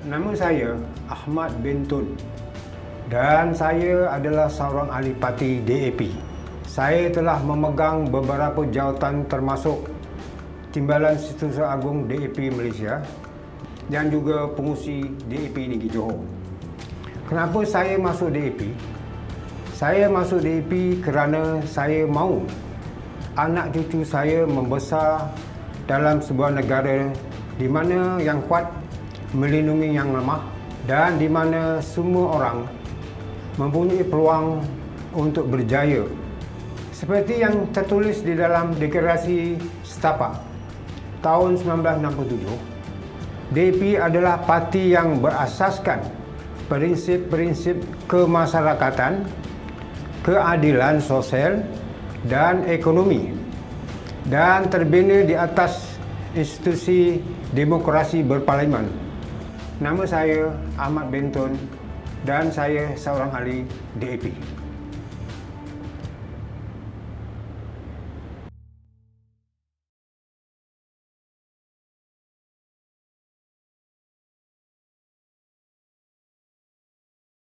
Nama saya Ahmad bin Tun dan saya adalah seorang ahli parti DAP. Saya telah memegang beberapa jawatan termasuk Timbalan Setiausaha Agung DAP Malaysia dan juga pengusi DAP Negeri Johor. Kenapa saya masuk DAP? Saya masuk DAP kerana saya mahu anak cucu saya membesar dalam sebuah negara di mana yang kuat melindungi yang lemah dan di mana semua orang mempunyai peluang untuk berjaya. Seperti yang tertulis di dalam deklarasi Setapak tahun 1967, DAP adalah parti yang berasaskan prinsip-prinsip kemasyarakatan, keadilan sosial dan ekonomi dan terbina di atas institusi demokrasi berparlimen. Nama saya Ahmad Benton dan saya seorang ahli DAP.